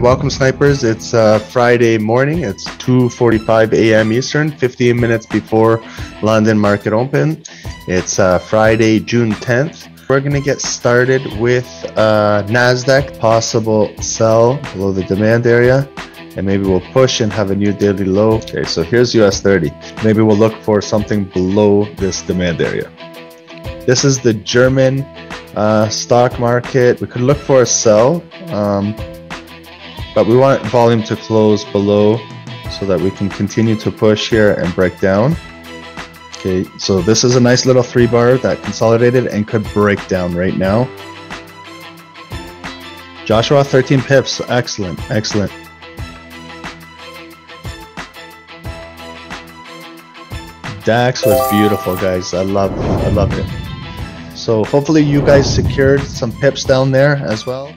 Welcome, snipers. It's uh, Friday morning. It's 2:45 a.m. Eastern, 15 minutes before London market open. It's uh, Friday, June 10th. We're gonna get started with uh, Nasdaq possible sell below the demand area, and maybe we'll push and have a new daily low. Okay, so here's US 30. Maybe we'll look for something below this demand area. This is the German uh, stock market. We could look for a sell. Um, but we want volume to close below so that we can continue to push here and break down. Okay, so this is a nice little three bar that consolidated and could break down right now. Joshua, 13 pips. Excellent, excellent. Dax was beautiful, guys. I love, I love it. So hopefully you guys secured some pips down there as well.